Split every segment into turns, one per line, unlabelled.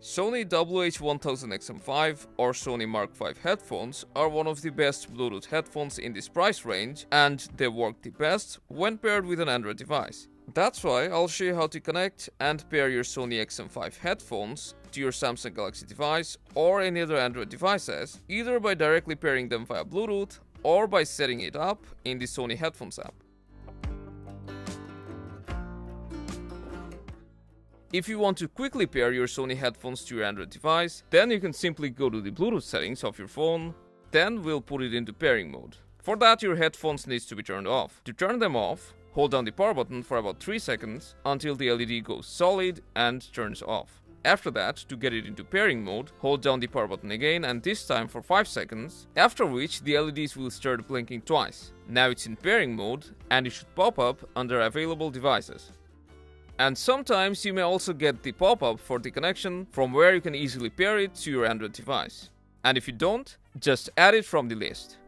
Sony WH-1000XM5 or Sony Mark V headphones are one of the best Bluetooth headphones in this price range and they work the best when paired with an Android device. That's why I'll show you how to connect and pair your Sony XM5 headphones to your Samsung Galaxy device or any other Android devices, either by directly pairing them via Bluetooth or by setting it up in the Sony Headphones app. If you want to quickly pair your Sony headphones to your Android device, then you can simply go to the Bluetooth settings of your phone, then we'll put it into pairing mode. For that your headphones needs to be turned off. To turn them off, hold down the power button for about 3 seconds until the LED goes solid and turns off. After that, to get it into pairing mode, hold down the power button again and this time for 5 seconds, after which the LEDs will start blinking twice. Now it's in pairing mode and it should pop up under available devices. And sometimes you may also get the pop-up for the connection from where you can easily pair it to your Android device. And if you don't, just add it from the list.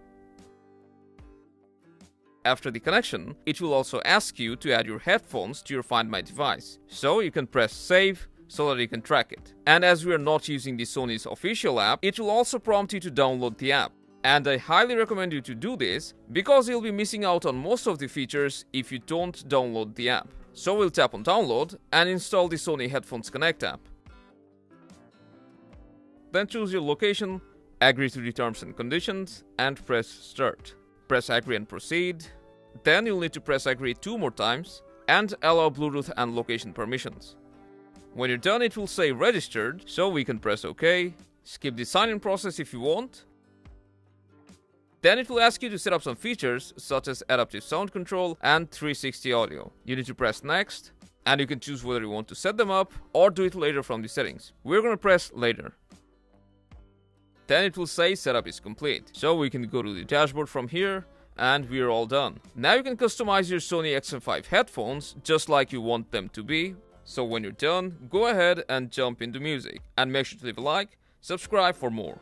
After the connection, it will also ask you to add your headphones to your Find My device, so you can press save so that you can track it. And as we are not using the Sony's official app, it will also prompt you to download the app. And I highly recommend you to do this because you'll be missing out on most of the features if you don't download the app. So we'll tap on download and install the Sony Headphones Connect app. Then choose your location, agree to the terms and conditions and press start. Press agree and proceed. Then you'll need to press agree two more times and allow Bluetooth and location permissions. When you're done it will say registered, so we can press OK, skip the sign-in process if you want, then it will ask you to set up some features such as adaptive sound control and 360 audio. You need to press next and you can choose whether you want to set them up or do it later from the settings. We're gonna press later. Then it will say setup is complete. So we can go to the dashboard from here and we're all done. Now you can customize your Sony XM5 headphones just like you want them to be. So when you're done, go ahead and jump into music and make sure to leave a like, subscribe for more.